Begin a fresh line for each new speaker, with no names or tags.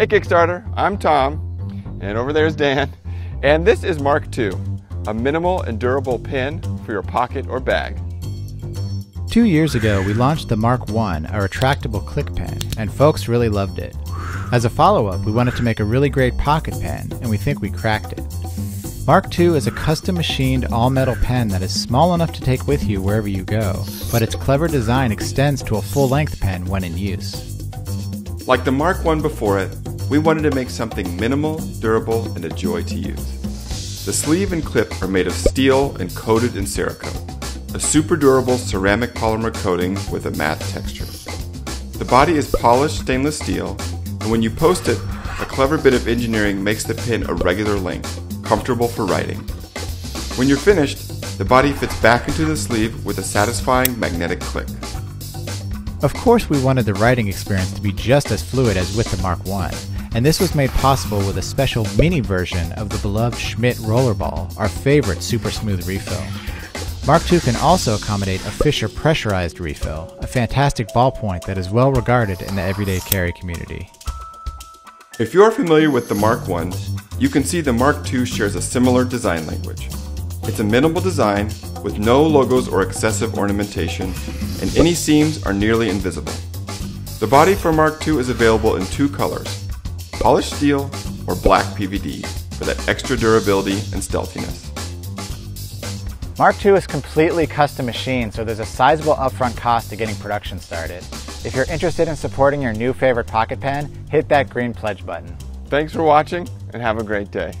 Hey Kickstarter, I'm Tom, and over there's Dan, and this is Mark II, a minimal and durable pen for your pocket or bag.
Two years ago, we launched the Mark I, a retractable click pen, and folks really loved it. As a follow up, we wanted to make a really great pocket pen, and we think we cracked it. Mark II is a custom machined all metal pen that is small enough to take with you wherever you go, but its clever design extends to a full length pen when in use.
Like the Mark I before it, we wanted to make something minimal, durable, and a joy to use. The sleeve and clip are made of steel and coated in Cerakote, a super durable ceramic polymer coating with a matte texture. The body is polished stainless steel, and when you post it, a clever bit of engineering makes the pin a regular length, comfortable for writing. When you're finished, the body fits back into the sleeve with a satisfying magnetic click.
Of course, we wanted the writing experience to be just as fluid as with the Mark I, and this was made possible with a special mini version of the beloved Schmidt Rollerball, our favorite super smooth refill. Mark II can also accommodate a Fisher pressurized refill, a fantastic ballpoint that is well regarded in the everyday carry community.
If you are familiar with the Mark I, you can see the Mark II shares a similar design language. It's a minimal design with no logos or excessive ornamentation, and any seams are nearly invisible. The body for Mark II is available in two colors, polished steel or black PVD for that extra durability and stealthiness.
Mark II is completely custom machined, so there's a sizable upfront cost to getting production started. If you're interested in supporting your new favorite pocket pen, hit that green pledge button.
Thanks for watching and have a great day.